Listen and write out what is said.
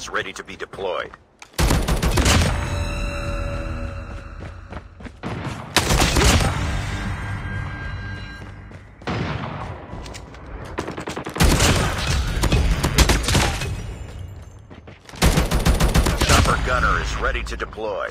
Is ready to be deployed. Chopper Gunner is ready to deploy.